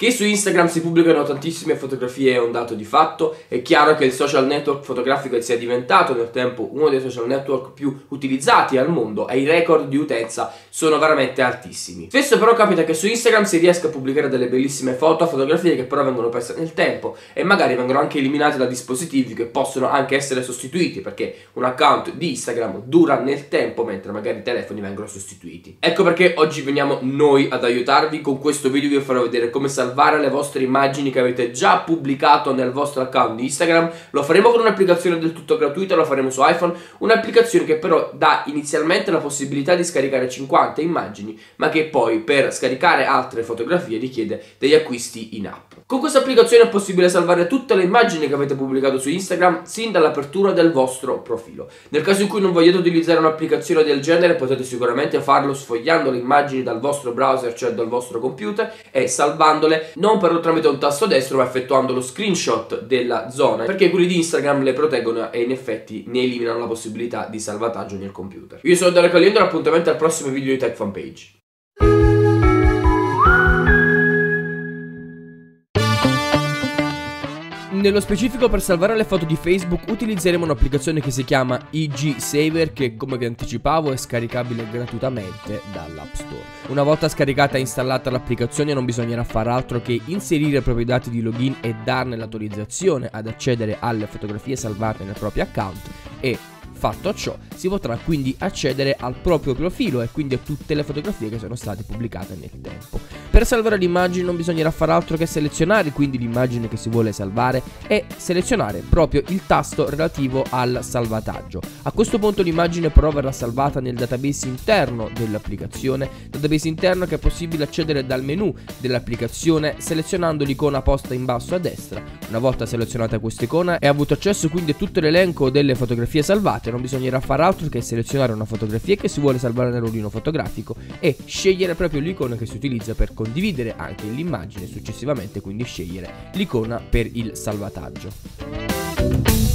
Che su Instagram si pubblicano tantissime fotografie è un dato di fatto, è chiaro che il social network fotografico sia diventato nel tempo uno dei social network più utilizzati al mondo e i record di utenza sono veramente altissimi. Spesso però capita che su Instagram si riesca a pubblicare delle bellissime foto, fotografie che però vengono perse nel tempo e magari vengono anche eliminate da dispositivi che possono anche essere sostituiti perché un account di Instagram dura nel tempo mentre magari i telefoni vengono sostituiti. Ecco perché oggi veniamo noi ad aiutarvi con questo video vi farò vedere come salvare salvare le vostre immagini che avete già pubblicato nel vostro account di Instagram. Lo faremo con un'applicazione del tutto gratuita, lo faremo su iPhone, un'applicazione che però dà inizialmente la possibilità di scaricare 50 immagini, ma che poi per scaricare altre fotografie richiede degli acquisti in app. Con questa applicazione è possibile salvare tutte le immagini che avete pubblicato su Instagram sin dall'apertura del vostro profilo. Nel caso in cui non vogliate utilizzare un'applicazione del genere potete sicuramente farlo sfogliando le immagini dal vostro browser, cioè dal vostro computer e salvandole non però tramite un tasto destro ma effettuando lo screenshot della zona perché quelli di Instagram le proteggono e in effetti ne eliminano la possibilità di salvataggio nel computer. Io sono Dario Caliendo appuntamento al prossimo video di Tech Fanpage. Nello specifico per salvare le foto di Facebook utilizzeremo un'applicazione che si chiama IG Saver che come vi anticipavo è scaricabile gratuitamente dall'App Store. Una volta scaricata e installata l'applicazione non bisognerà far altro che inserire i propri dati di login e darne l'autorizzazione ad accedere alle fotografie salvate nel proprio account e Fatto ciò, si potrà quindi accedere al proprio profilo e quindi a tutte le fotografie che sono state pubblicate nel tempo. Per salvare l'immagine non bisognerà fare altro che selezionare quindi l'immagine che si vuole salvare e selezionare proprio il tasto relativo al salvataggio. A questo punto l'immagine però verrà salvata nel database interno dell'applicazione, database interno che è possibile accedere dal menu dell'applicazione selezionando l'icona posta in basso a destra. Una volta selezionata questa icona e avuto accesso quindi a tutto l'elenco delle fotografie salvate, non bisognerà fare altro che selezionare una fotografia che si vuole salvare nel fotografico e scegliere proprio l'icona che si utilizza per condividere anche l'immagine e successivamente quindi scegliere l'icona per il salvataggio.